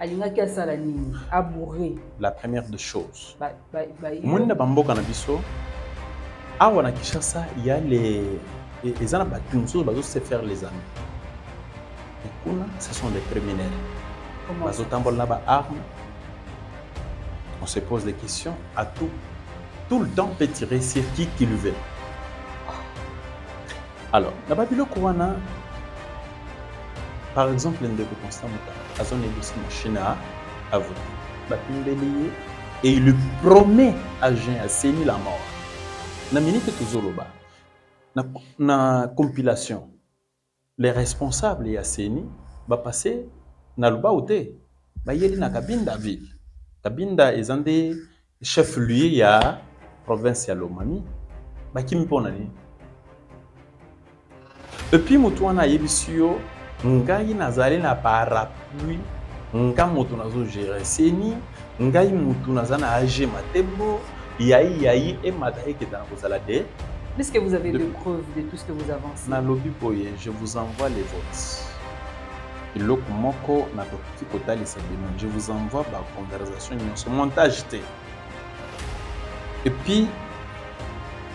alingaki asala nini? Abourre la première ba- omoni na bamboka na biso awa na kinshasa ya les e- eza na bato mosusu bazose faire les amis. Et kuna ce sont des criminels bazotambola na baarme on se pose des questions à tout tout le temps peut tirer sur qui qu'il veut. Alors na babiloko wana par exemple azonégocie machine à à voter et il lui promet agent aseni la mort. Na minute tozoloba na, na compilation les responsables ya seni bapasse na lubau te bayeli na kabinda ville kabinda eza nde chef lieu ya province ya lomami bakimi mpo na nini epuis motu wana ayebisi yo ngai nazali na parapluie nga moto nazogere seni ngai motu naza na ag matembo yai yai emata eketa na kozala de. Est-ce que vous avez De- des preuves de tout ce que vous avancez. Nalobi boye je vous envoie les votes. Eloko moko nakoki kotalisa bino je vous envoie baconversation nyonso montage te. Epuis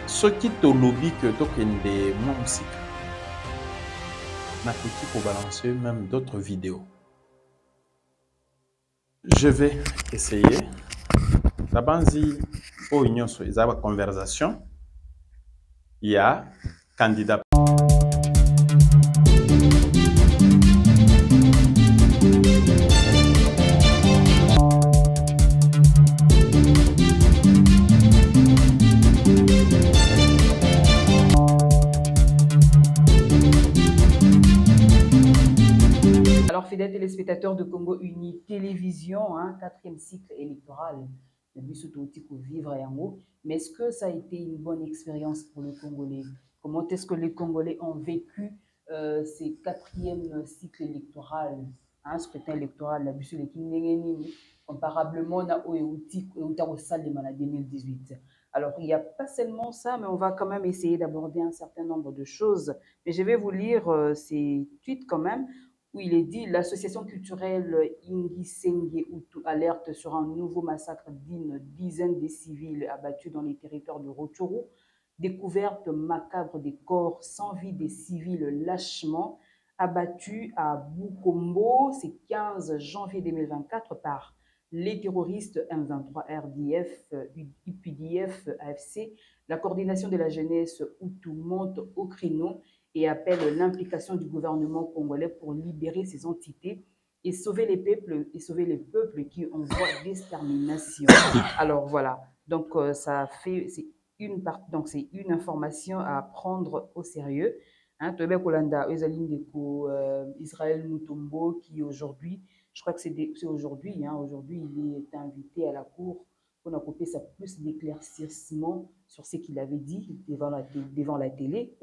soki tolobi ke tokende mwa mosika nakoki kobalancer même d'autres vidéos. Je vais essayer. Nabanzi oyo nyonso eza baconversation ya candidat téléspectateurs de Congo Uni Télévision, hein, quatrième cycle électoral, le but surtout pour vivre yango. Mais est-ce que ça a été une bonne expérience pour les Congolais? Comment est-ce que les Congolais ont vécu euh, ces quatrième cycle électoral, hein, scrutin électoral, la Kinengeni, comparablement à Outi au Salem en 2018 alors, il n'y a pas seulement ça, mais on va quand même essayer d'aborder un certain nombre de choses. Mais je vais vous lire euh, ces tweets quand même où il est dit l'association culturelle Ingisenge Hutu alerte sur un nouveau massacre d'une dizaine de civils abattus dans les territoires de Rotshuru, découverte macabre des corps sans vie des civils lâchement abattus à Bukombo, c'est 15 janvier 2024 par les terroristes M23 RDF, UPDF, AFC. La coordination de la jeunesse Hutu monte au créneau et appelle l'implication du gouvernement congolais pour libérer ces entités et sauver les peuples et sauver les peuples qui ont voie d'extermination. Alors voilà, donc euh, ça fait c'est une part, donc c'est une information à prendre au sérieux. Hein, Tobe Kolanda, euh, Israël Mutombo, qui aujourd'hui, je crois que c'est aujourd'hui, hein, aujourd'hui il est invité à la cour pour couper ça plus d'éclaircissement sur ce qu'il avait dit devant la, devant la télé,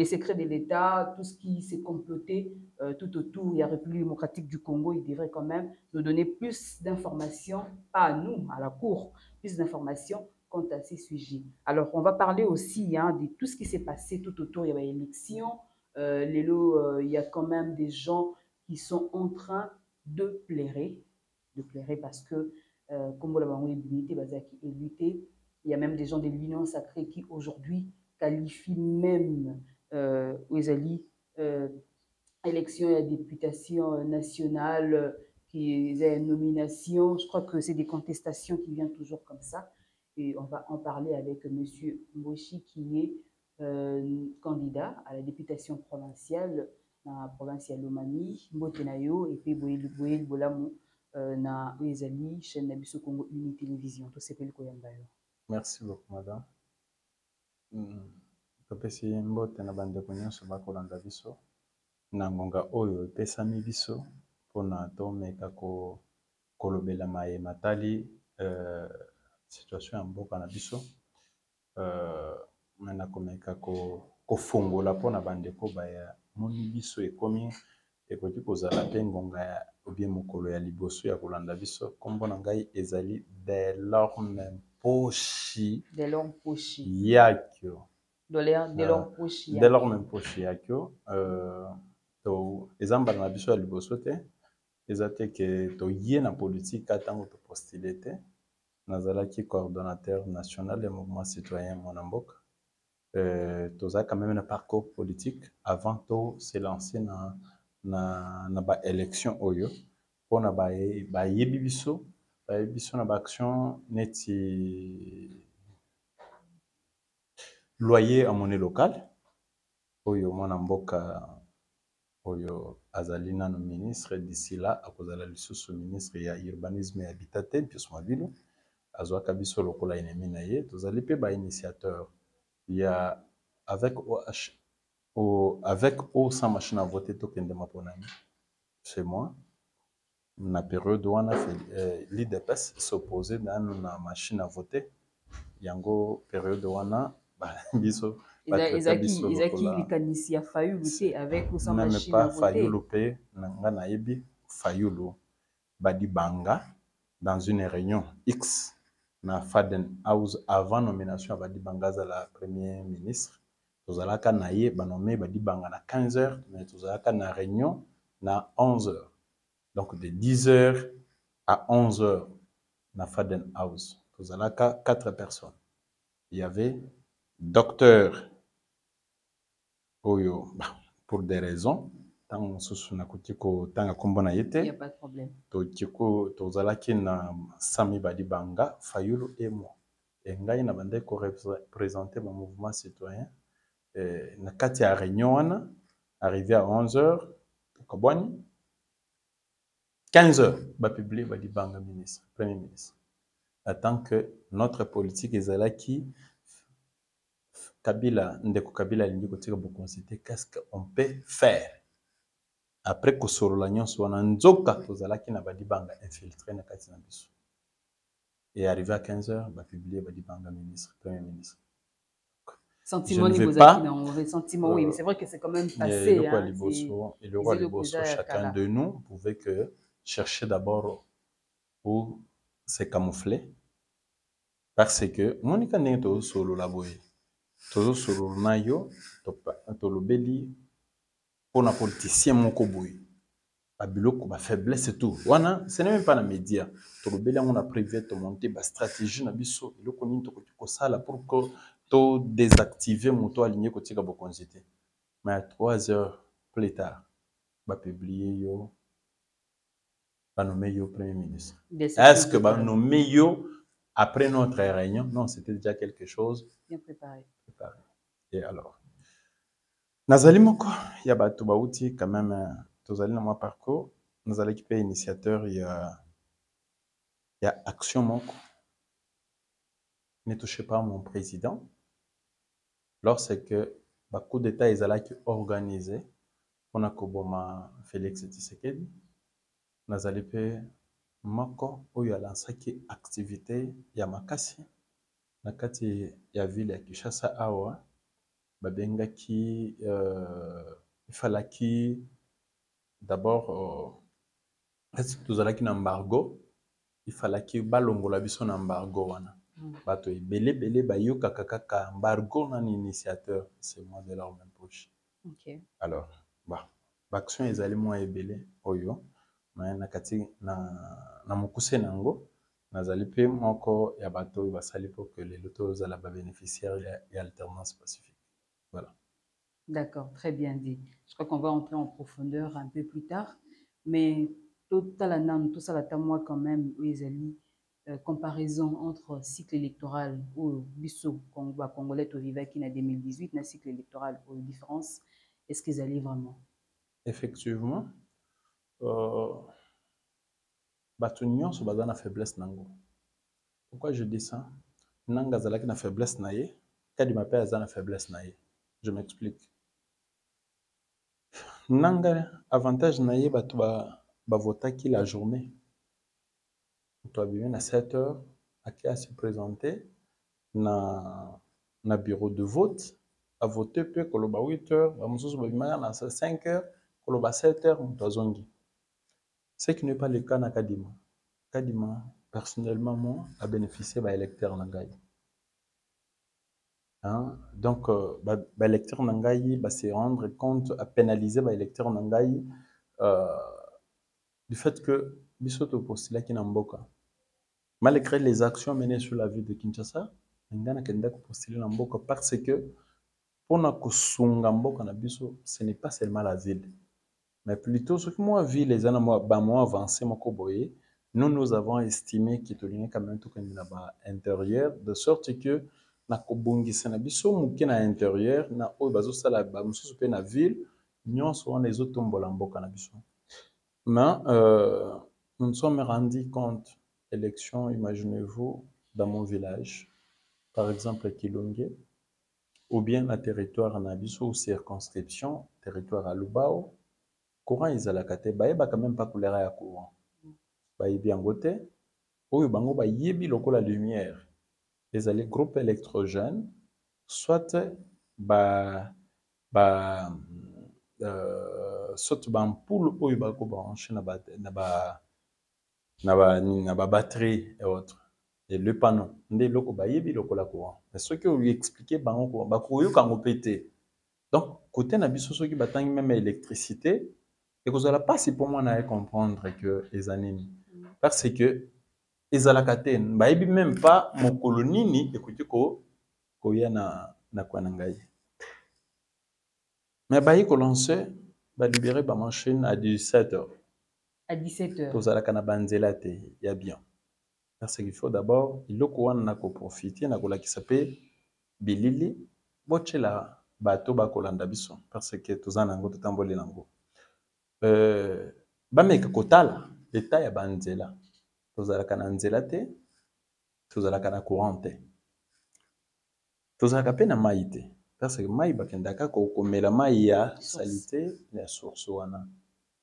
les secrets de l'État, tout ce qui s'est comploté euh, tout autour de la République démocratique du Congo, il devrait quand même nous donner plus d'informations, pas à nous, à la Cour, plus d'informations quant à ces sujets. Alors, on va parler aussi hein, de tout ce qui s'est passé tout autour. Il y avait l'élection, euh, euh, il y a quand même des gens qui sont en train de plairer, de plairer parce que, comme vous l'avez dit. Il y a même des gens de l'Union sacrée qui aujourd'hui qualifient même euh, Ouezali, euh, élection et députation nationale, euh, qui est nomination. Je crois que c'est des contestations qui viennent toujours comme ça. Et on va en parler avec M. Mboshi, qui est euh, candidat à la députation provinciale dans la province ya Lomami, et puis Boyel Bolamu euh, na Ouezali, chaîne na biso Congo Uni Télévision. Tout yo. merci beaucoup madame. Topesi mbote na bandeko nyonso bakolanda biso na ngonga oyo epesami biso mpona tomeka ko, kolobela mayema tali euh, situation ya mboka na biso. Euh, me na komeka ko, kofongola mpona bandeko baya moni biso ekomi ekoki kozala mpe ngonga ya obie mokolo ya liboso ya kolanda biso. Nkombo na ngai ezali delorme mposhi. Delorme Pochi. yakio Dolère Delorme Pochi. delorme mposhi yakio euh, to eza mbala na biso ya liboso te eza te ke toye na politike ntango topostule te. Nazalaki coordonnateur national ya mouvement citoyen mwana mboka. Euh, tozalaki quand même na parcours politique avant to se lancer na, na, na baélection oyo. Mpona bayebi biso bayebi biso na baaction neti loyer à monnaie locale. Oyo mwana mboka oyo ministre d'ici là akozala lisusu ministre ya urbanisme et habitat te mpius mabilo azwaka biso lokola ennemi na ye. Tozali mpe bainitiateur ya avec OH, o, avec o sans machine à voter tokende maponami c'est moi na période wana euh, l'idps s'opposé nano na machine à voter. Yango période wana biso ezalaki likanisi ya fayulu te avec osa machine pas fayulu mpe nga nayebi fayulu. Badibanga dans une réunion x na faden house avant nomination ya badibanga azala premier ministre. Tozalaka na ye banome badibanga na 15 heures mais tozalaka na réunion na 11 heures donc de 10 heures à 11 heures na faden house tozalaka 4 personnes. Il y avait docteur oyo pour des raisons ntango mosusu nakoki kotanga nkombo na ye te tozalaki na sami badibanga fayulu e moi. E ngai na bandaki korepresente bamouvement citoyen. E, na kati ya réunion arrivé à 11 heures tokabwani 15 heures bapublie badibanga ministre premier ministre. En tant que notre politique ezalaki kabila ndeko kabila alingi kotika bokonzi te qu'est-ce qu'on peut faire? Après kosolola nyonso wana nzoka tozalaki na badibanga infiltré na kati na biso et arrivé à 15 heures bapublie badibanga ministre premier ministre. Sentiment ni bozalaki na ressentiment oui mais c'est vrai que c'est quand même passé eloko ya liboso eloko ya liboso chacun de nous pouvait que chercher d'abord où se camoufler parce que monika ndenge tozosolola boye tozosolola na yo tolobeli mpona politicien moko boye babiloko bafaiblesse tout. Wana ce n'est même pas na média tolobeli yango na privé tomonte bastratégie na biso. Kosala pour que todésactive moto alingi kotika bokonzi mais à 3 heures plus tard bapiblie yo banome yo premier ministre. Est-ce que banome yo après notre réunion? Non c'était déjà quelque chose. Bien préparé. Préparé. Et alors? Nazali moko ya bato bauti quand même tozali na mwa parcours. Nazalaki mpe initiateur ya ya action moko. Ne touche pas mon président. Lorsque bacoup d'état ezalaki organisé mpona koboma félix tshisekedi nazali mpe moko oyo alansaki activité ya makasi na kati ya ville ya kinshasa awa babengaki euh, efalaki d'abord uh, tozalaki na embargo efalaki balongola biso na embargo wana mm. bato ebele ebele bayokaka kaka embargo nani initiateur c'est moi de leur même poche okay. alors ba baaction ezali mwa ebele oyo na na, na mokuse na yango nazali mpe moko ya bato oyo basali mpo ke lelo tozala babénéficiaire ya, alternance pacifique Voilà. D'accord, très bien dit. Je crois qu'on va entrer en profondeur un peu plus tard. Mais tout à la tout ça, là, moi quand même, oui, euh, comparaison entre cycle électoral ou Bissau, Congolais, au Vivaki, en 2018, et cycle électoral, aux différences, est-ce qu'ils allaient vraiment? Effectivement. Euh, faiblesse nango pourquoi je na m'explique. Nanga avantage la journée. Moto abimi na 7 heures ake ase présente na, bureau de vote avote mpe koloba 8 heures. Bamosusu babimaka na 5 heures koloba 7 heures ce qui n'est pas le cas na kadima kadima personnellement moi abénéficie baélecteur na ngai Hein? donc baélecteur na ngai base rendre compte apénaliser baélecteur na ngai euh, du fait que biso topostulaki na mboka malgré les actions menées sur la ville de kinshasa nga nakendaki kopostule na mboka parce que mpona kosunga mboka na biso ce n'est pas seulement la ville mais plutôt soki mwa ville eza na bamwa avancé moko boye nous nous avons estimé ke tolingi quand même tokende na baintérieur de sorte que na kobongisa na biso moke na intérieur na oyo bazosala bamosusu mpe na ville nyonso wana ezotombola mboka na biso. Mais euh, nous nous sommes rendu compte élection imaginez-vous dans mon village par exemple kilonge ou bien na territoire na biso ou circonscription territoire ya lubao courant ezalaka te bayebaka même pas couleur ya courant bayebi yango te oyo bango bayebi lokola lumière. Ezali groupe électrogène soit ba, ba, euh, soit bampoule oyo bakobranche na ba, na ba, na ba, na ba batterie et autres. Et le panneau. Nde eloko bayebi lokola courant mais soki oyo explike bango bakoyoka yango mpe te donc kote na biso soki batangi meme électricité ekozala mpasi mpo mwana ye comprendre que eza nini. Parce que ezalaka te bayebi même pas mokolo nini ekoki koya na, na kwa na ngai. Mais bayi kolance balibere bamachine à 17 heures. À 17 heures. Tozalaka na banzela te ya bien. Parce qu'il faut d'abord eloko wana na koprofite na kolakisa mpe bilili botyela bato bakolanda biso. Parce que toza na yango totamboli yango bameka kotala leta ya banzela. Tozalaka na nzela te tozalaka na courant te. Tozalaka mpe na mai te parce que mai bakendaka komela mai ya salite ya source wana.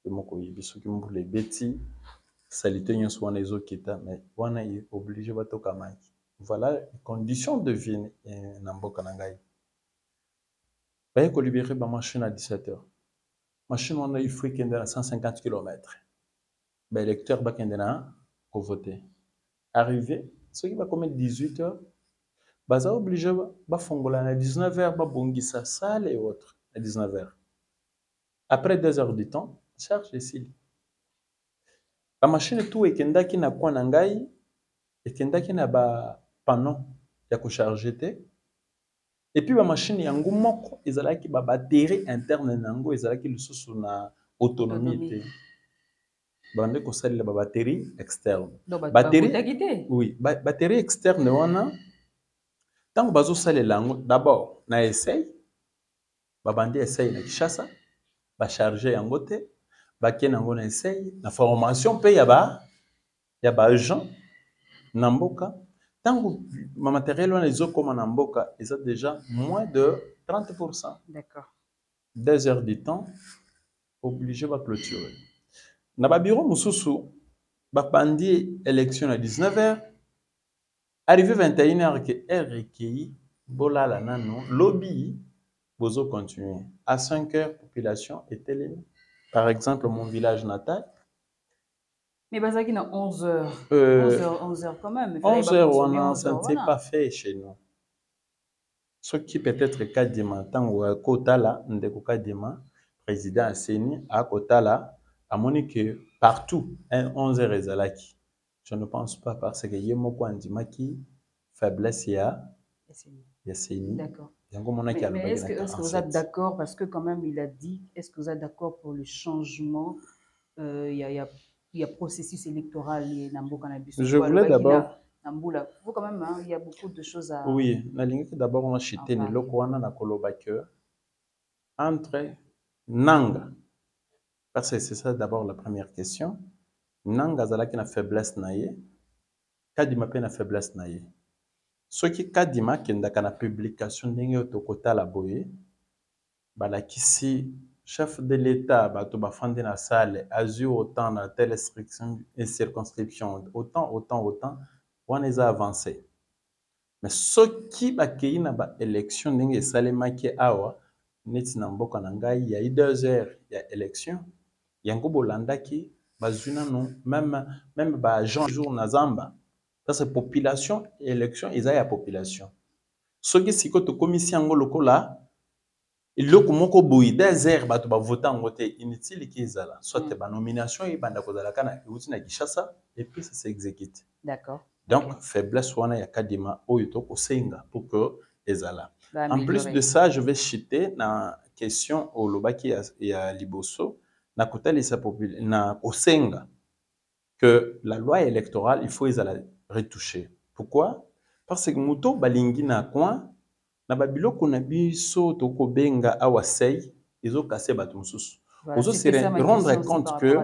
Pe moko oyebi soki mbula ebeti salite nyonso wana ezokita mais wana oblige batoka mai voilà condition de vie na mboka na ngai. Baye kolibere bamachine à 17 heures machine il faut ekende na 150 km baélecteur bakende na kovote arrivé soki bakomi 18 heures baza oblige bafongola na 19 heures babongisa sale et autres à 19 heures. Après 2 heures du temps charge esili bamashine tu ekendaki na coin na ngai ekendaki na bapano ya kocharge te epuis bamashine yango moko ezalaki babaterie interne na yango ezalaki lisusu na autonomie te. Bande kosalela babaterie externe. Oui baterie externe wana ntango bazosalela yango d'abord na essai babandi essai na kishasa bacharge yango te bakie nango na essai na formation mpe ya baagent na mboka ntango bamateriel wana ezokóma na mboka eza déjà moins de 30 D'accord. deux heures du temps obligé baclôturer na babiro mosusu bapandi élection na 19 heures. Arrivé 21 heures ke heure ekei bolala nano lobi bozocontinue à 5 heures population etelemi par exemple mon village natal Mais Bazaki na 11 heures. Euh, 11 heures, 11 heures quand même. Il fallait 11 pas heures wana 11 ça ne heures, s'est voilà. pas fait chez nous soki peut-être kadima ntango akotala ndeko kadima président aseni akotala amoni ke partout un 11 heures ezalaki je ne pense pas parce que ye moko andimaki faiblesse ya ya seni D'accord. yango monaki Mais, mais alobaki est-ce que, est-ce que vous êtes 47 d'accord? Parce que quand même, il a dit, est-ce que vous êtes d'accord pour le changement? Euh, Il y, a, il y, a, il y a processus électoral et Namboka na biso. Je voulais d'abord- Namboula. Vous quand même, hein, il y a beaucoup de choses à... oui nalingaki d'abord nashite Enfin. eloko wana nakoloba ke entre nanga parce que c'est ça d'abord la première question nanga azalaki na faiblesse na ye kadima mpe na faiblesse na ye soki kadima akendaka na publication ndenge oyo tokotala boye balakisi chef de l'état bato bafandi na sale azwi autant na telle circonscription- autant autant autant wana eza avancé mais soki bakei na baélection ndenge esalemaki awa neti na mboka na ngai ya 2 heures ya élection yango bolandaki bazwi nano même, même baagent jour na zamba. Parce que population élection eza ya population. Soki sikoyo tokomisi yango lokola eloko moko boye des heures bato bavota yango te inutile ki ezala soit Mm. banomination ebanda kozala kana euti na kinshasa epuis ça s'exécute D'accord. donc faiblesse wana ya kadima oyo tokosenga pour que ezala En plus de ça, je vais chuter na question olobaki ya, ya liboso na kotalisa popul na kosenga que la loi électorale il faut ezala retoucher. Pourquoi? Parce que moto balingi na coin na babiloko na biso tokobenga awa sei ezokase bato mosusu. Voilà, Ozo c'était se ça ma rendre compte que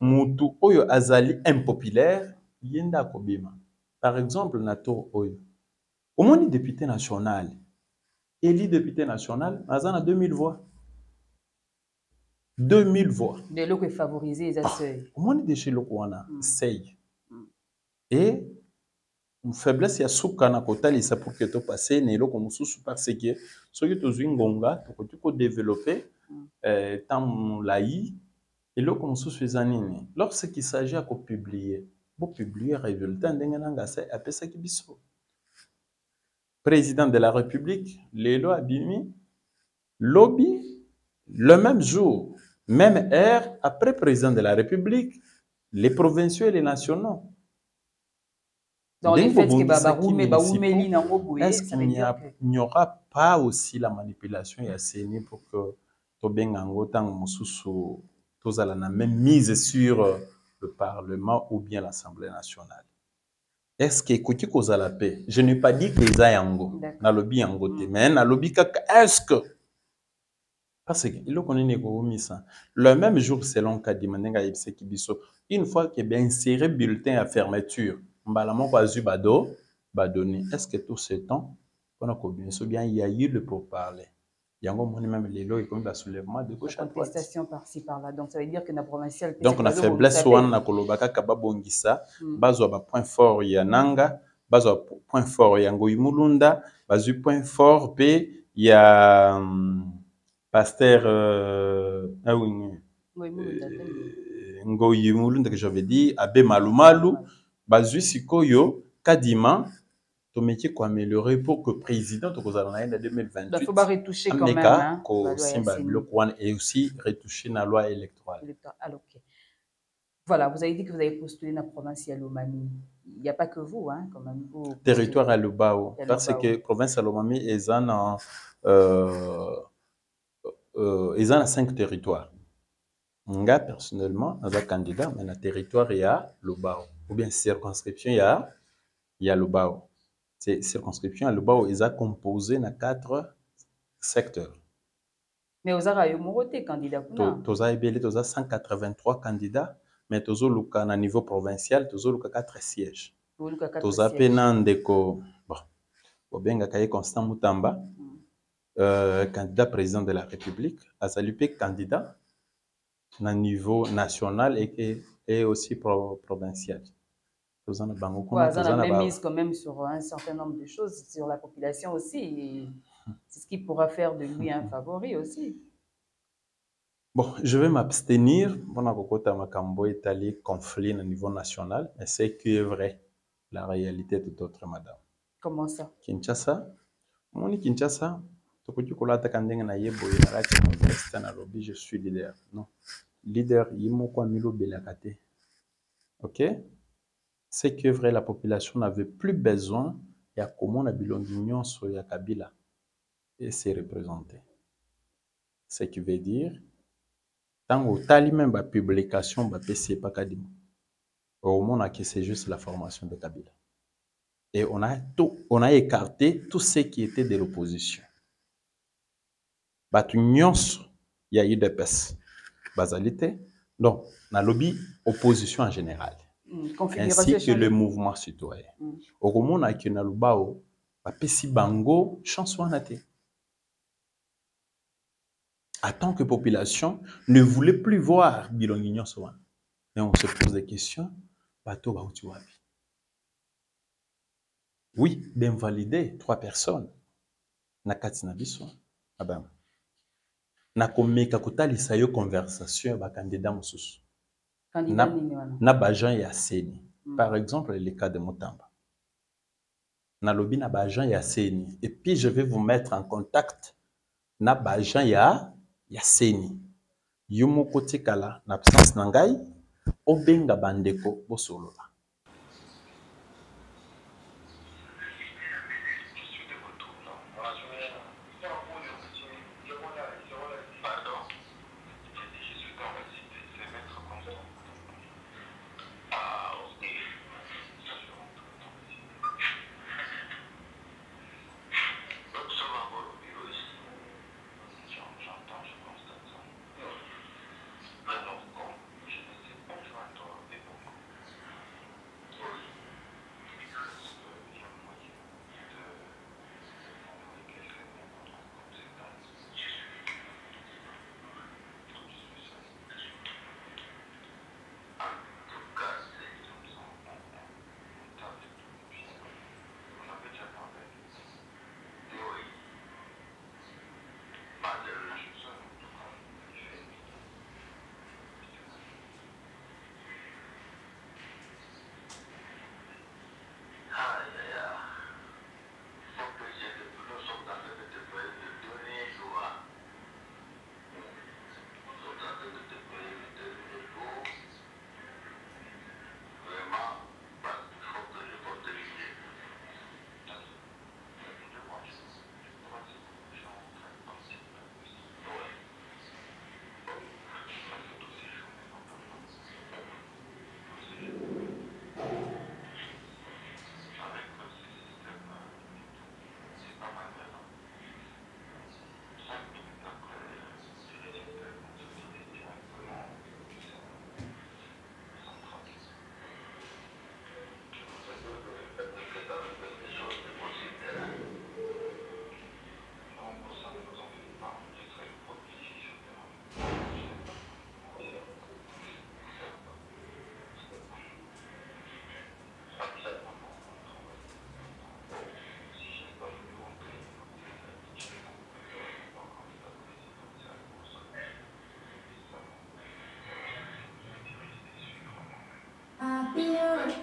mutu oyo azali impopulaire ye nde akobima par exemple na tour oyo omoni député national eli député national aza na 2000 voix 2000 voix seuil. omoni deja eloko wana Mm. sei Mm. e faiblesse ya suka na kotalisa pour que topase na eloko mosusu parce que soki tozwi ngonga tokoki kodevelope Mm. eh, temps molai eloko mosusu eza nini? Lorsqu'il s'agit ya kopublie bopublie résultat ndenge nanga ase apesaki biso. Président de la république lelo abimi lobi le même jour même heure après président de la république les provinciaux et les nationaux Dans les faits Est-ce qu'il n'y a- aura pas aussi la manipulation ya CENI pour que tobenga yango ntango mosusu tozala na même mise sur euh, le Parlement ou bien l'Assemblée nationale? Est-ce que ekoki kozala pe je n'ai pas dit que eza yango D'accord. nalobi yango Mm. mais nalobi kaka est-ce que? Parce que eloko nini ekobomisa le même jour selon kadima ndenge ayebisaki biso une fois ke bainsere bulletin ya fermeture mbala moko azwi bado badoni est ce que tout ce temps mpona kobimisa bien yayi le pour parler yango omoni même lelo ekomi basoulèvement de gauche à droite. Par-ci par-là. Donc ça veut dire que la provinciale. donc na faiblesse wana na koloba kaka babongisa bazwa bapoint fort ya nanga bazwa point fort ya ngoi mulunda bazwi point fort mpe ya hum, paster euh, awini euh, ngoi mulunda que j'avais dit abe malumalu bazwi sikoyo kadima tomeki koaméliorer pour que président tokozala na ye na Il faut 2028 pas retoucher quand même. ameka Hein, la loi kosimba Yassine. biloko wana et aussi retoucher na loi électorale ok. Voilà, vous avez dit que vous avez postulé dans la province de Lomami. Il n'y a pas que vous, hein, quand même. Vous territoire ya lubao parce que province ya lomami eza na euh, euh, eza na cinq territoires nga personnellement naza candidat mais na territoire ya lubao ou bien circonscription ya ya lubao C'est circonscription ya lubao eza composé na quatre secteurs Mais aux Arabes, vous êtes candidat. To- kuna. toza ebele toza 183 candidats mais tozoluka na niveau provincial tozoluka 4 sièges Vous êtes quatre toza sièges. na ndeko bon, bobengaka ye constant mutamba Mm. euh, candidat président de la république azali candidat na niveau national et, et, et aussi pro, provincial toza a même mise quand même sur un certain nombre de choses, sur la population aussi. C'est ce qui pourra faire de lui un favori aussi. bon je vais m'abstenir. Mpona kokota makambo etali conflit na niveau national mais c'est qui est vrai la réalité tout autre madame. Comment ça? Kinshasa? Omoni kinshasa je suis leader. Non leader ye moko amilobelaka te. Ok? C'est que vrai la population n'avait plus besoin ya komona bilongi nyonso ya kabila et se représenter ce qui veut dire ntango otali même bapublication bapesi epakadima omonaki c'est juste la formation de kabila. Et on a, tout, on a écarté tout ce qui était de l'opposition. bato nyonso ya UDPS bazali te donc nalobi opposition en général. Mm, ainsi Configuration. que le mouvement citoyen. Mm. okomonaki na lubao bapesi bango chance wana te en tant que population ne voulait plus voir bilongi nyonso wana mais on se pose des questions bato bauti wapi oui d'invalider trois personnes. Na kati na biso madame nakomeka kotalisa yo conversation ya bakandida mosusu na- baagent ya seni par exemple le cas de motamba nalobi na baagent ya seni et puis je vais vous mettre en contact. Na baagent ya, ya seni yo moko tikala na absence na ngai obenga bandeko bosolola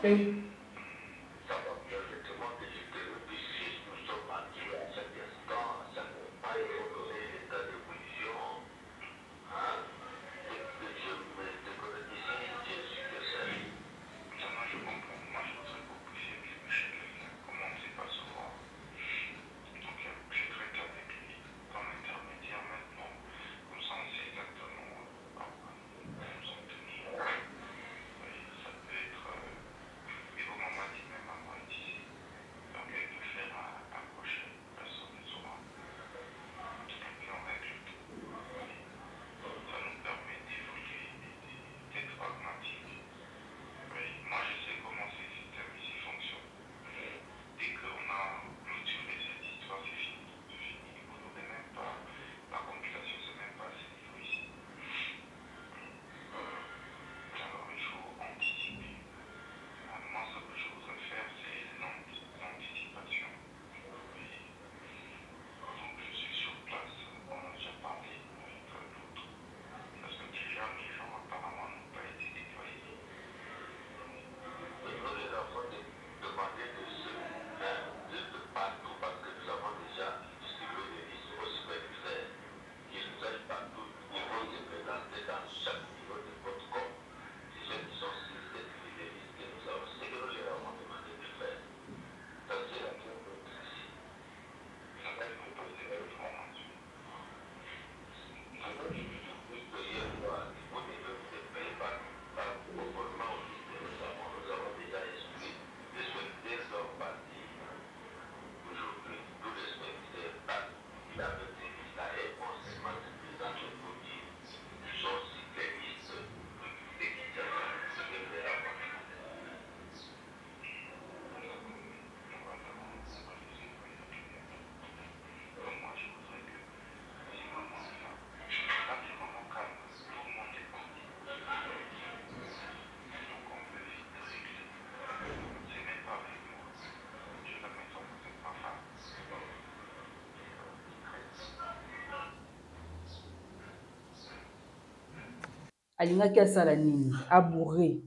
alingaki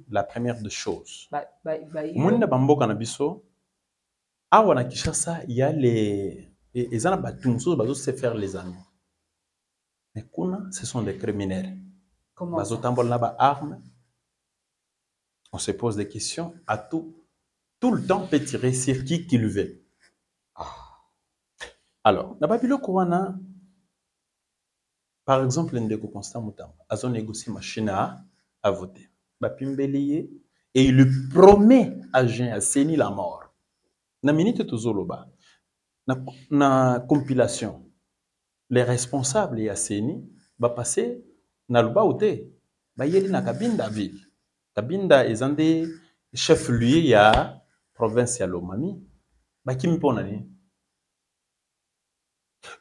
la première de chose ba, ba, ba, omoni na bamboka na biso awa na kinshasa ya le e- eza na bato mosusu bazose faire les amis. Mais kuna ce sont des criminels. Bazotambola na baarme on se pose des questions à tout tout le temps peut tirer sur qui qu'il veut. Alors na babiloko wana par exemple ndeko constant mutamba azonégocie machine à, à voter. Bapimbeli ye et il lui promet agent aseni la mort. Na minute tozoloba na, na compilation les responsables ya seni bapasse na lubau te. Bayeli na kabinda ville. Kabinda eza nde chef lieu ya province ya lomami. Bakimi mpo na nini?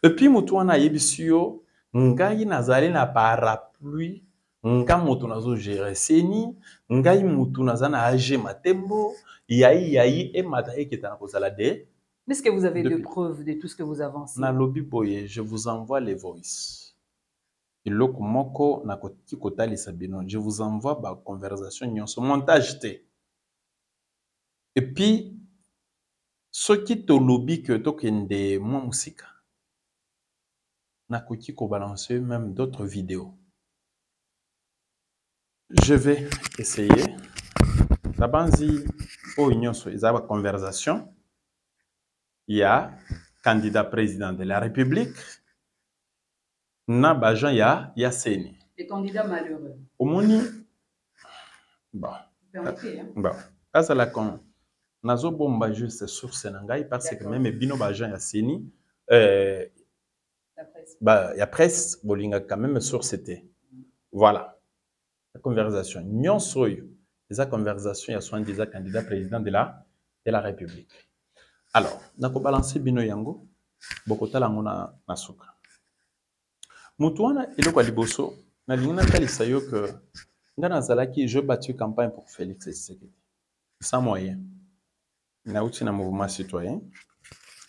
Epuis motu wana ayebisi yo ngai nazali na parapluie nga moto nazogere seni ngai motu naza na ag matembo yai yai emata eketa na kozala de Mais est-ce que vous avez de Depuis- preuves de tout ce que vous avancez? Nalobi boye je vous envoie les voice eloko moko nakoki kotalisa bino je vous envoie baconversation nyonso montage te. Epuis soki tolobi ke tokende mwa mosika nakoki kobalance même d'autres vidéos. Je vais essayer. Nabanzi oyo nyonso eza baconversation ya candidat président de la république. Na baagent ya, ya seni Les candidats malheureux. omoni bon, Permettez, hein. Bon. azalaka nazobomba juste source na ngai parce que meme bino baagent ya seni euh, La presse. ba, ya presse bolingaka même source te voilà. La conversation. Oyo eza conversation ya soin eza candidat président de la, de la république. Alors nakobalance bino yango. Bokotala yango na, na suka motu wana eloko liboso nalingi natalisa yo ke nga nazalaki je battu campagne pour félix tshisekedi. Sans moyen. Nauti na mouvement citoyen.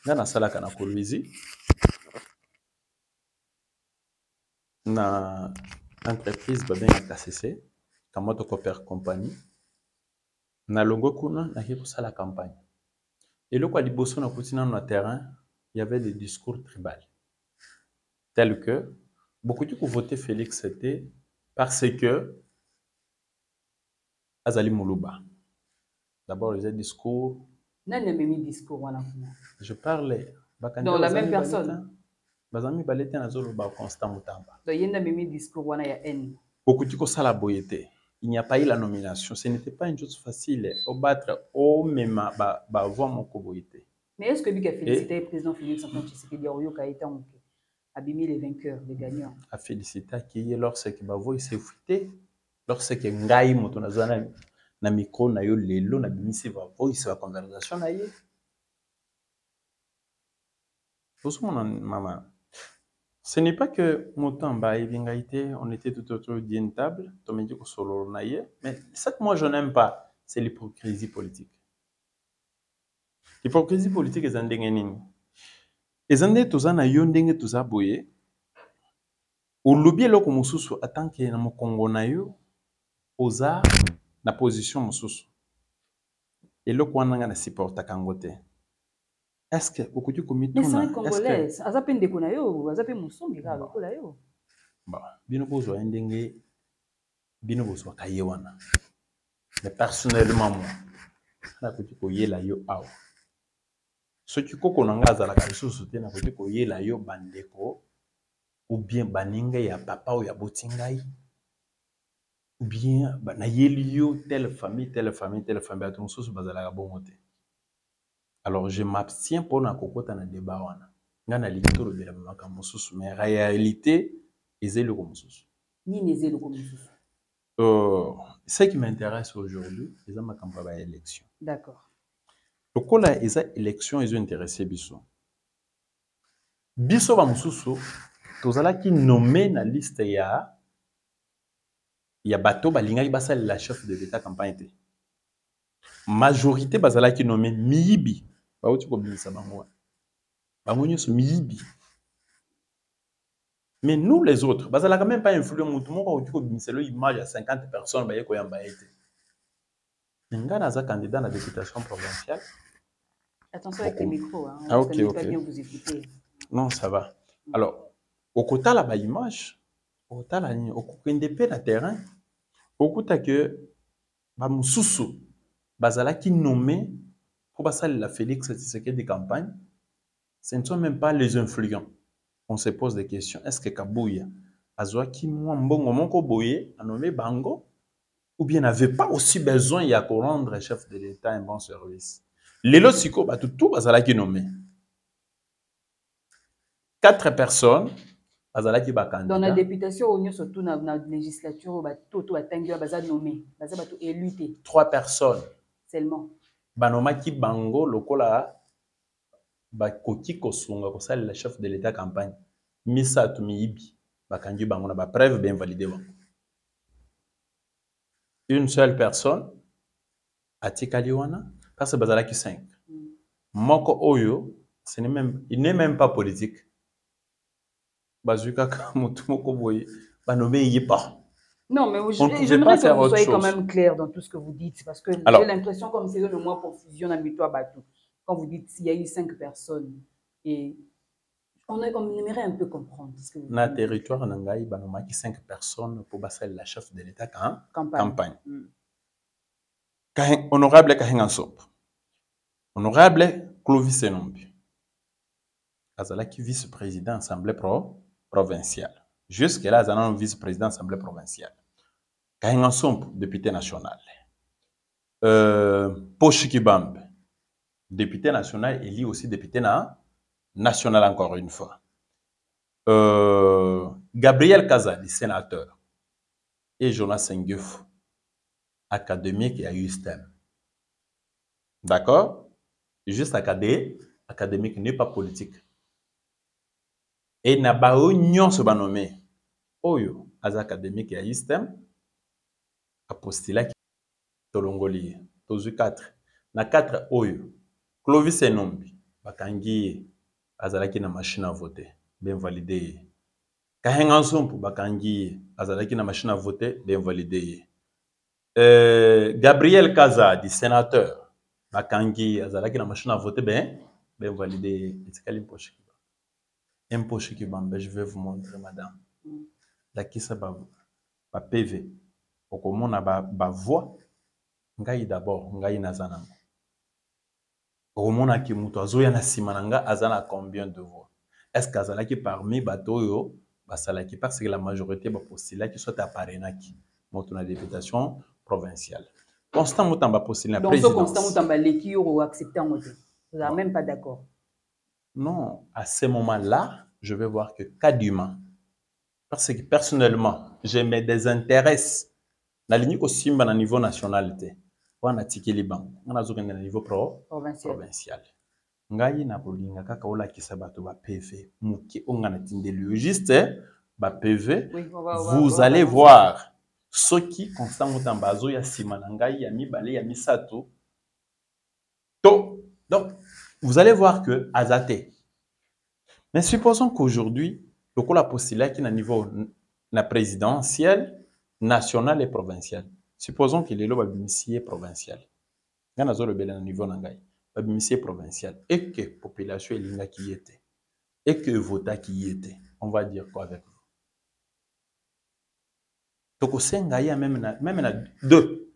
Nga nasalaka na kolwizi na entreprise babengaka cc kamoto copper compagnie kuna naki kosala campagne. Eloko ya liboso nakuti nano na terrain il y avait des discours tribal tel que bokoki kovote félix te parce que azali moluba d'abord eza discours. Nani amemi discours wana kuna je parle bakandidat Dans la même personne. Te. baza mibale te nazoloba constant mutamba. Donc, ye nde amemi discours wana ya haine. okoki kosala boye te. Il n'y a pas eu la nomination. Ce n'était pas une chose facile obattre omema ba- bavoi moko boye te. Mais est-ce que lui qui a félicité le président Félix Antoine Tshisekedi Aoyoka été en abîmé les vainqueurs, les gagnants? Afélicitaki ye lorsque bavoi esefi te lorsque ngai moto naza na, na micro na yo lelo nabimisi bavoice baconversation na ye. Ozomona mama ce n'est pas que moto amba ayebi ngai te on était tout autour d'une table. Na mais ce que moi je n'aime pas c'est l'hypocrisie politique. Hypocrisie politique eza ndenge nini eza nde toza na yo ndenge toza boye olobi eloko mosusu. Atanke na mokongo na yo oza na position mosusu. Eloko wana nga nasupportaka yango te estce okoki komituna estce Congolais. Aza pe ndeko na yo, aza pe musombi kaka lokola yo. Bino bozwa ye ndenge bino bozwaka ye wana mais personnellement moi nakoki koyela yo awa soki koko na ngai azalaka lisusu te nakoki koyela yo bandeko ou bien baninga ya papa oyo aboti ngai ou bien nayeli yo telle famille telle famille telle famille bato mosusu bazalaka bongo te alors je m'abstiens mpona kokota na débat wana. Ngai nalingi tolobela makambo mosusu mais réalité eza eloko mosusu. Nini eza eloko mosusu? Euh, ce qui m'intéresse aujourd'hui eza makambo ya baélection D'accord. lokola eza élection ezointeresse biso. Biso bamosusu tozalaki nome na liste ya ya bato balingaki basalela chef de l'état campagne te. Majorité bazalaki nome miyibi bauti kobimisa bango wana bango nyonso miyibi mais nous les autres bazalaka même pas influe motu moko akoki kobimisela image ya 50 personnes baye koyamba ye te me ngai naza candidat na députation provinciale Attention avec les micros, hein. Ah, parce ok, qu'on n'est pas bien vous écouter. Non, ça va. Alors, okotala baimage okotala nini okokende mpe na terrain okuta ke bamosusu bazalaki nommé mpo basalela félix tshisekedi campagne ce ne sont même pas les influents on se pose des questions est ce que kabuya azwaki mwa mbongo moko boye anome bango ou bien n'avait pas aussi besoin ya korendre chef de l'état un bon service lelo sikoyo bato tu bazalaki nommé quatre personnes bazalaki dans la députation oyo nyonso tu na, législature oyo bato to batangi oyo baza nommé baza bato élu te trois personnes seulement banomaki bango lokola bakoki kosunga kosalela chef de l'état campagne. Misato miyibi bakangi bango na bapreuve bainvalide bango. Une seule personne atikali wana kasi bazalaki 5 Mm. moko oyo ce n'est même, il n'est même pas politique. Bazwi kaka motu moko boye banome ye pas Non, mais On j'aimerais que vous soyez quand même clair dans tout ce que vous dites, parce que j'ai l'impression comme c'est le mois pour fusion à Mito Bateau. Quand vous dites qu'il y a eu cinq personnes, et on, a- on aimerait un peu comprendre ce que vous na dites. territoire ngai banomaki 5 personnes mpo basalela chef de l'état kan Campagne. campagne Mm. Kahen- honorable kahenga nsomba honorable clovis enombi azalaki vice-président assemblée pro provinciale jusque là aza nano vice-président assemblée provinciale kahenga nsomba député national. Euh, poshi kibambe député national élu aussi député na national encore une fois. Euh, gabriel kazadi sénateur et jonas sengefu académique ya USTEM. D'accord? Juste acadé, académique n'est pas politique. Et na nyonso banome oyo aza académique ya USTEM apostulaki tolongoli ye. Tozwi 4 na 4 oyo clovis enombi bakangi ye azalaki na machine à voter bainvalide ye. Kahenga nsompu bakangi ye azalaki na machine à voter bainvalide ye. Euh, Gabriel Kazadi, sénateur, bakangi azalaki na machine à voter ben ben validé etikali mpoche kiba. Impoche kibambe je vais vous montrer madame. Lakisa ba ba okomona ba ba voix ngai d'abord ngai naza nango okomonaki moto azoya na nsima na nga aza na combien de voix. Azalaki parmi bato oyo basalaki parce que la majorité bapostulaki soit aparenaki moto na députation provinciale. Constant motamba apostule na présidence. même pas d'accord. non à ce moment là je vais voir que cas d'humain. Parce que personnellement je me désintéresse nalingi kosimba na niveau national te wana tikeli bango nga nazokende na niveau pro Provincial. ngai na kolinga kaka olakisa bato ba pv moke oyo nga natindeli yo juste ba pv Oui, vous allez voir. soki constant motamba azoya nsima na ngai ya mibale ya misato. To. Donc vous allez voir que aza te. Mais supposons qu'aujourd'hui lokola postulaki na niveau na présidentiel national et provincial. Supposons que lelo babimisi ye provincial. Ngai nazolobela na niveau na ngai. Babimisi ye provincial. Que population elingaki ye te. Que evotaki ye te. On va dire quoi avec vous? Tokosenga ye meme na, meme na deux.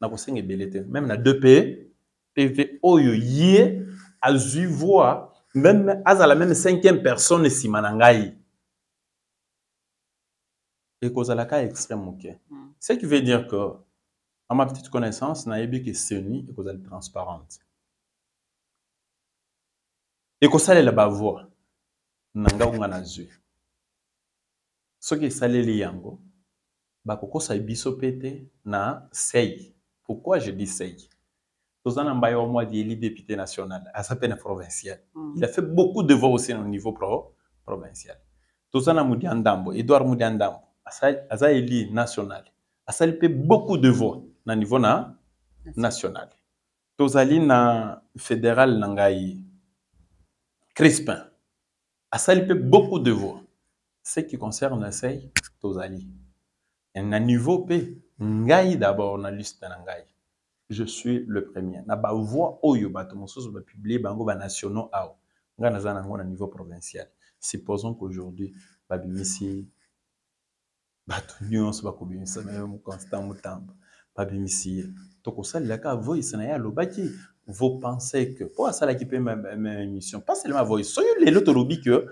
Nakosenga ebele te. Meme na deux p pv oyo ye azwi voix. Meme azala meme cinquième personne nsima na ngai ekozalaka extrême moke Mm. ce qui veut dire que à ma petite connaissance nayebi ke seni ekozala transparente. Ekosalela bavoix na ngai onga nazwi soki esaleli yango bakokosa biso mpe te na sei pourquoi je dis sei toza na mbaye wa mwadi eli député national aza mpe na provincial Mm. il a fait beaucoup de voix aussi au niveau pro, provincial. Toza na mudi ya ndambo edouard mudi ya ndambo aza eli national. Asali mpe beaucoup de voix na niveau na national. tozali na fédéral na ngai crispin. Asali mpe beaucoup de voix. Ce qui concerne sei tozali. Na niveau mpe ngai d'abord na liste na ngai. Je suis le premier. Na bavoix oyo bato mosusu bapiblie bango banationaux awa. Ngai naza nango na niveau provincial. Supposons qu'aujourd'hui babimisi bato nyonso bakobimisa meme constant mutamba babimisi ye. Tokosalelaka voice na ye alobaki vous pensez que mpo asalaki mpe émission. Pas seulement voice. Soki lelo tolobi que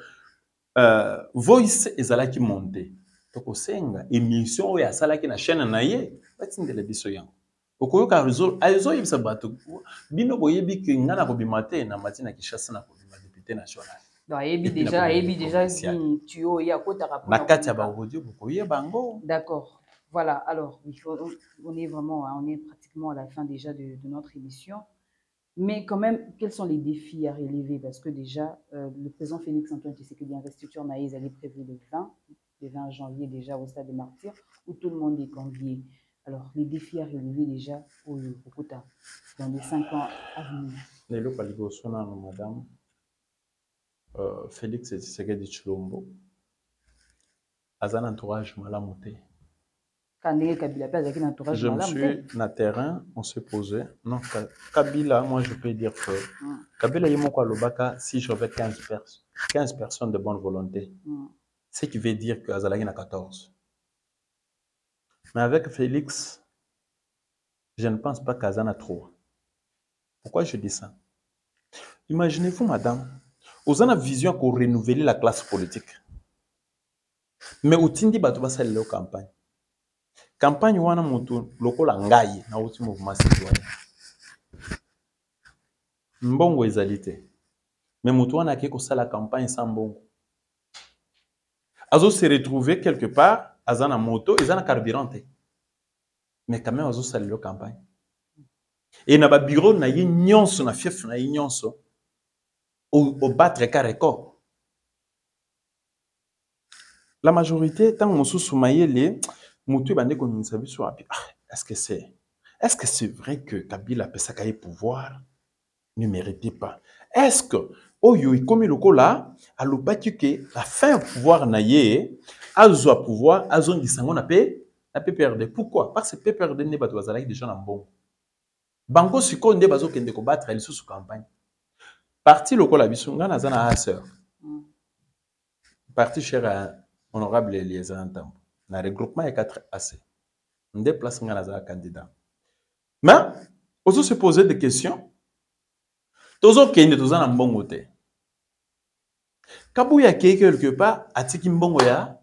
uh, voice ezalaki monte tokosenga émission oyo asalaki na chaîne na ye batindela biso yango. Okoyoka azoyebisa bato. Bino boyebi ke nga na kobima te na mati na kishasa na kobima député national ayebi déjà ayebi déjà tuyo oyo akotaka na kati ya baaudio bokoyeba yango d'accord. Voilà alors on est vraiment on est pratiquement à la fin déjà de, de notre émission. Mais quand même quels sont les défis à relever? Parce que déjà euh, le président Félix Antoine Tshisekedi investiture naïs elle est prévue le 20 le 20 janvier déjà au stade des martyrs où tout le monde est convié. Alors les défis à relever déjà au Bogota dans les cinq ans à venir. Lelo paliboso nano madame Uh, félix tshisekedi tshilombo aza na entourage malamu te. Je me suis na terrain on se posait. Non kabila moi je peux dire que mm. kabila ye moko alobaka si j'avais 15, pers 15 personnes de bonne volonté. Mm. ce qui veut dire que azalaki na 14 mais avec félix je ne pense pas qu'aza na 3 pourquoi je dis ça? Imaginez-vous madame oza na vision ya korenouveler la classe politique. Me otindi bato basalela yo campagne. Campagne wana moto lokola ngai nauti mouvement citoyen. Mbongo ezali te. Me moto wana akei kosala campagne sans mbongo. Azose retrouver quelque part aza moto eza na carburant mais quand même azosalela campagne. E na babureau na ye nyonso na fief na ye nyonso obattre ka record. La majorité ntango mosusu mayele motu ebandi koningisa biso abi ah, est-ce que c'est est-ce que c'est vrai que kabila apesaka ye pouvoir? Ne méritait pas. Est-ce que oyo ekomi lokola alobaki ke la fin ya pouvoir na ye azwa pouvoir azongisa yango na mpe na pprd pourquoi? Parce que pprd nde bato bazalaki déjà na mbongo. Bango sikoyo nde bazokende kobattre lisusu campagne parti lokola biso ngai naza na aseur parti cher ya honorable eliezer ntambo. Na regroupement ya 4 ac nde place ngai nazala candidat. Mais ozose poser des questions. Tozokende toza na mbongo te. Kabuya akei quelque part atiki mbongo ya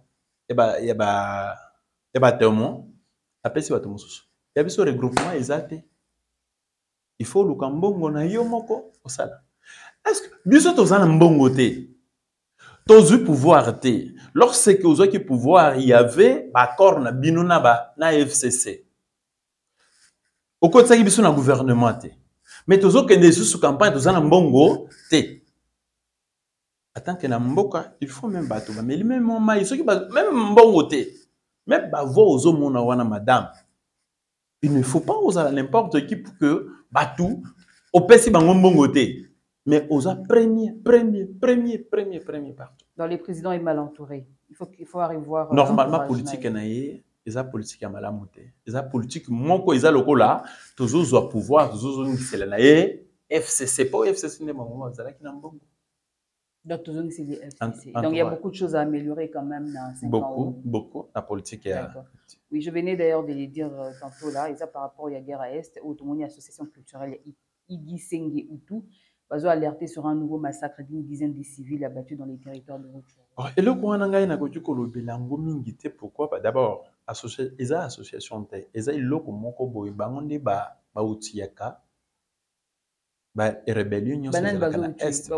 ya batemon apesi bato mosusu. Ya biso regroupement eza te. Il faut oluka mbongo na yo moko osala estce biso toza na mbongo te? Tozwi pouvoir te. Lorsque ozwaki pouvoir y avait baaccord na bino na, ba, na fcc okotisaki biso na gouvernement te. Mais tozokende lisusu campagne toza na mbongo te. Atanke na mboka il faut même bato bameli meme mai soki meme mbongo te. Meme bavo ozomona wana madame. Il ne faut pas ozala n'importe qui pour que bato opesi bango mbongo te mais oza premier premier premier premier premier partout dans les présidents est mal entouré. Il faut, il faut arrivoir normalement politique ye eza politike ya malamu te. Eza politike moko eza lokola tozozwa pouvoir tozozongisela na ye fcc mpo fcc nde bango bazalaki na mbongo. Donc donc il y a beaucoup de choses à améliorer quand même na beaucoup beaucoup na politique ya oui je venais d'ailleurs de le dire tantôt là eza par rapport ya guerre à est oyo tomoni association culturelle igisenge utu bazo alerter sur un nouveau massacre d'une dizaine de civils abattus dans les territoires de Rutshuru. eloko wana ngai nakoki kolobela yango mingi te pourquoi ba d'abord eza association te eza eloko moko boye bango nde bautiyaka barébellion nyonso ezalaka na est.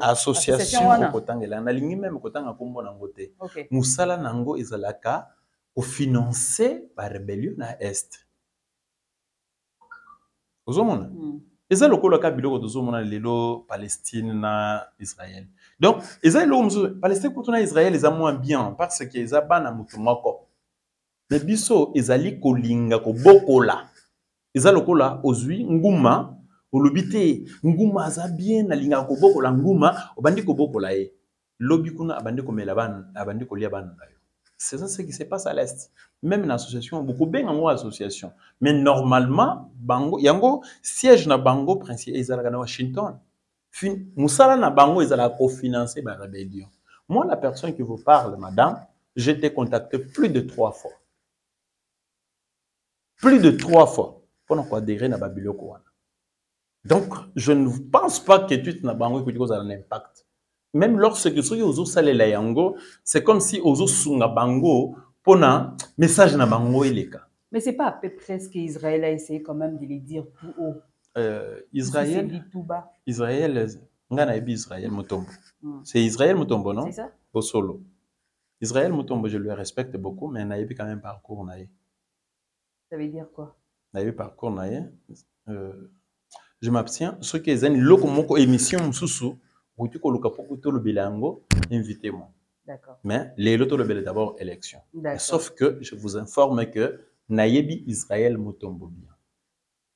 association okotangela nalingi meme kotanga nkombo nango te. Mosala nango ezalaka kofinance barébellion na est. Ozomona? Mm. Eza lokola ka biloko tozomona lelo palestine na israel donc eza eloko mosusu palestine kutu na israel eza moins bien parce que eza bana motu moko. Me biso ezali kolinga kobokola. Eza lokola ozwi nguma olobi te nguma aza bien nalingaka kobokola nguma obandi kobokola ye. Lobi kuna abandi komela bana abandi kolia bana na yo c'est ça ce qui se passe à l'est. Même na association bokobenga yango association. Mais normalement bango yango siège na bango principal ezalaka na washington. Fin- mosala na bango ezalaka kofinancer barébellion moi la personne qui vous parle madame j'ai été contacté plus de trois fois. Plus de trois fois mpona koadere na babiloko wana. Donc je ne pense pas que tweet na bango ekoki kozala na impact même lorsque soki ozosalela yango c'est comme si ozosunga bango mpona message na bango eleka Mais c'est pas à peu près ce qu'Israël a essayé quand même de les dire tout haut. euh, Si israël dit tout bas. israël ngai nayebi israël motombo Hmm. c'est israël motombo non? C'est ça Bosolo. Israël Mutombo, je le respecte beaucoup, mais naïbi quand même parcours. Ça veut dire quoi? Naïbi parcours naïe. Euh, je m'abstiens. Ce qui est une loko moko émission msusu, wuti ko luka poko to le bilango, invitez-moi. D'accord. Mais les loto le d'abord élection. Sauf que je vous informe que naïbi Israël Mutombo bien.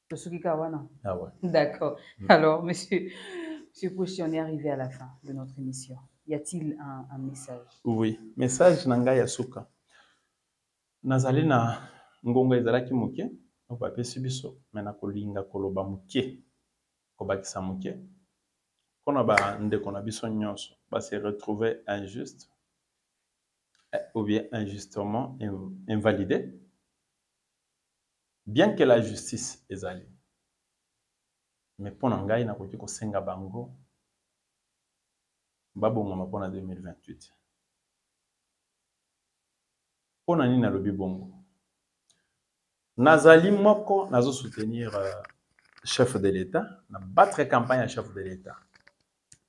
Tosuki Kawana. Ah ouais. D'accord. Mm. Alors, monsieur, monsieur Kouchi, on est arrivé à la fin de notre émission. Y a-t-il un, un message? Oui, message na ngai ya suka. Nazali na ngonga ezalaki moke, bapesi biso, me na kolinga koloba moke, kobakisa moke, mpona bandeko na biso nyonso base retrouve injuste eh, ou bien injustement in- invalidé, bien que la justice ezali. Me mpo na ngai nakoki kosenga bango babongama mpona 2028 mpo na nini nalobi bongo? Nazali moko nazosoutenir euh, chef de l'état na battre campagne ya chef de l'état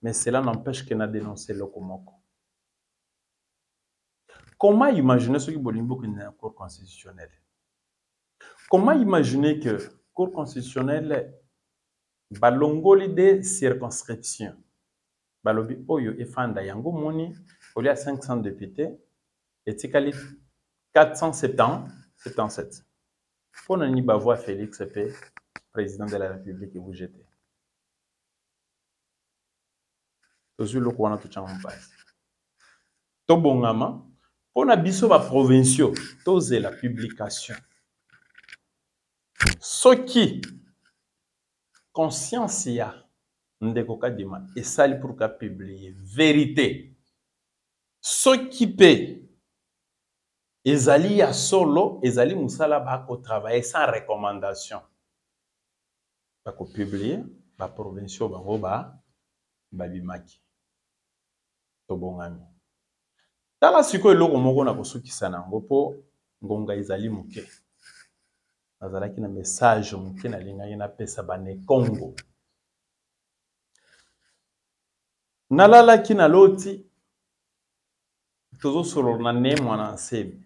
mais cela n'empêche que na dénonce eloko moko. Comment imaginer soki bolingi bokende na cour constitutionnelle? Comment imaginer que cour constitutionnelle balongoli de circonscription balobi oyo efanda yango moni ya 500 députés etikali 477 mpo na nini bavoi félix mpe président de la république ebouge te tozwi eloko wana totyango mpasi tobongama mpo na biso baprovinciaux tozela publication. Soki conscience ya ndeko kadima esali pour ka publier vérité soki mpe ezali ya solo ezali mosala bakotravaille sans recommandation. Bakopublie baprovinciaux bango ba babimaki tobongami. Tala sikoyo eloko moko na kosukisa na yango mpo ngonga ezali moke. Nazalaki na message moke nalingaki napesa bane congo nalalaki naloti tozosolola na ne mwana nsemi.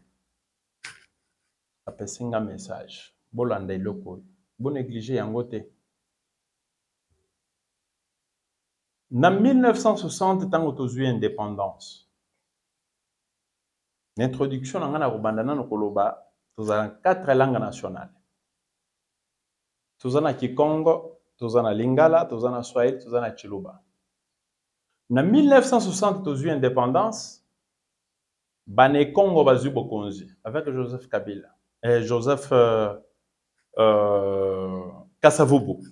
Apesi nga message bolanda eloko oyo. Bonéglige yango te na 1960 ntango tozwi indépendance. Na introduction na ngai na kobanda nano koloba tozala na quatre langue nationale toza na kikongo toza na lingala toza na swahili toza na chiluba. Na 1960 tozwi indépendance bane congo bazwi bokonzi. Avec joseph kabila eh, joseph euh, euh, kasavubu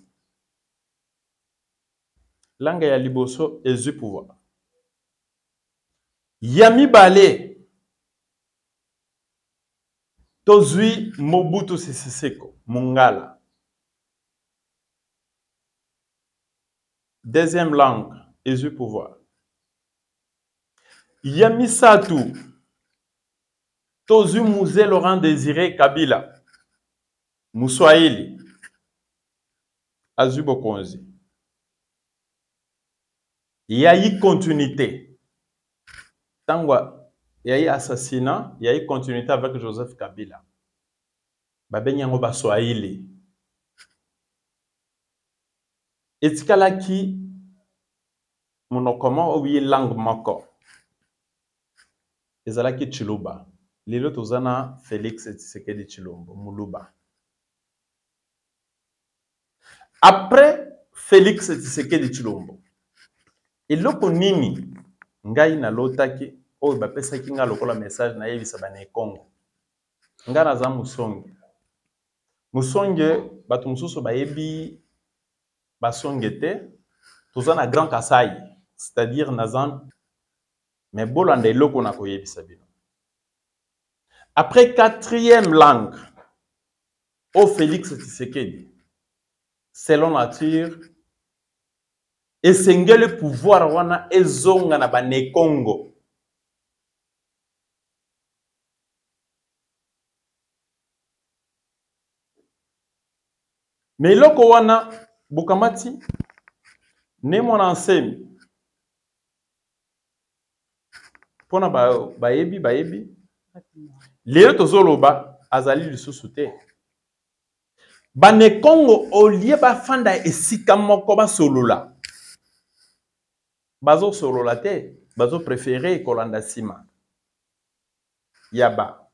langue ya liboso ezwi pouvoir. Ya mibale tozwi mobutu sese seko mongala. Deuxième langue ezwi pouvoir. Ya misato tozwi muze laurent désiré kabila moswahili azwi bokonzi yayi continuité. Ntango yayi assassinat yayi continuité avec joseph kabila. Babengi yango baswahili etikalaki monoko moko oye langue moko? Ezalaki chiluba. Lelo toza félix tshisekedi chilombo muluba. Après félix tshisekedi chilombo eloko nini ngai nalotaki oyo bapesaki ngai lokola message nayebisa bana ekongo. Ngai naza mosonge mosonge bato mosusu bayebi basonge te. Toza na grand kasai c'est-à-dire naza me bolanda eloko na bino. Après quatrième langue o félix tshisekedi selon nature esengeli pouvoir wana ezonga na banekongo me eloko wana bokamati ne mwana nsemi mpona bayebi bayebi lelo tozoloba azali lisusu te. Banekongo olie bafanda esika moko basolola bazosolola te bazoprefere kolanda nsima ya ba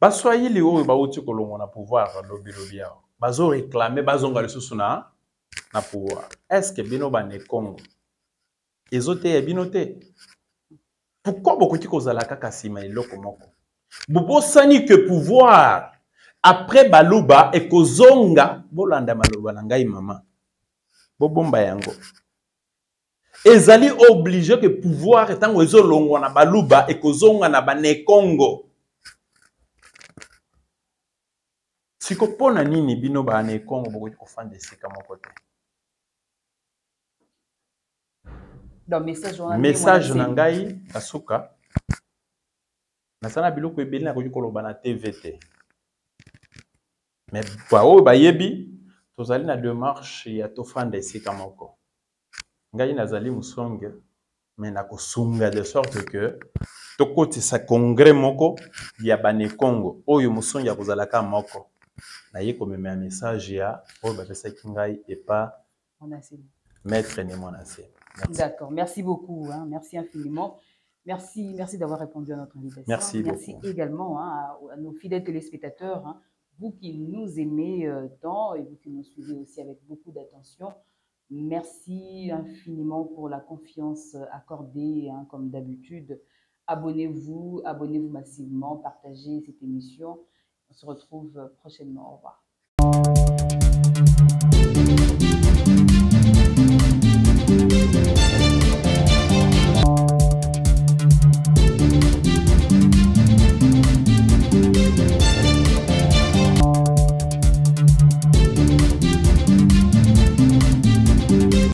baswahili oyo bauti kolongwa na pouvoir lobilobi awa bazoreklame bazonga lisusu na na pouvoir. Estce bino banekongo ezoteya bino te. Pourkui bokoki kozala kaka nsima eloko moko? Bobosani ke pouvoir après baloba ekozonga bolanda maloba na ngai mama. Bobomba yango ezali oblige ke pouvoir ntango ezolongwa na baluba ekozonga na banekongo. Siko mpo na nini bino banekongo bokoki kofanda esika moko te? Message na ngai kasuka nasala biloko ebele nakoki koloba na tv te. Me baoyo bayebi tozali na démarche ya tofanda esika moko ngai nazali mosonge me nakosunga de sorte ke tokotisa congrès moko ya banekongo oyo mosongi akozalaka moko naye komema ya message ya oyo bapesaki ngai epa maître ne mwana nsema D'accord, merci beaucoup, hein. merci infiniment. Merci, merci d'avoir répondu à notre invitation. Merci, merci beaucoup. également hein, à, à nos fidèles téléspectateurs, hein, vous qui nous aimez euh, tant et vous qui nous suivez aussi avec beaucoup d'attention. Merci infiniment pour la confiance accordée, hein, comme d'habitude. Abonnez-vous, abonnez-vous massivement, partagez cette émission. On se retrouve prochainement. Au revoir.